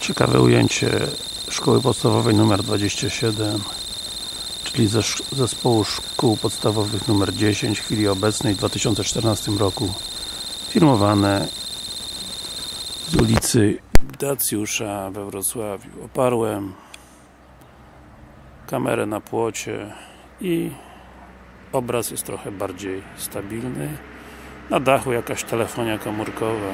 Ciekawe ujęcie szkoły podstawowej numer 27 czyli zespołu szkół podstawowych numer 10 w chwili obecnej w 2014 roku filmowane z ulicy Dacjusza we Wrocławiu. Oparłem kamerę na płocie i obraz jest trochę bardziej stabilny. Na dachu jakaś telefonia komórkowa.